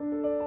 Música